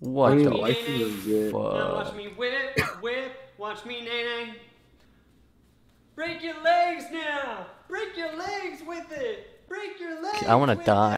What the I feel good. Now watch me whip, whip, watch me nae nae. Break your legs now! Break your legs with it! Break your legs! I wanna with die.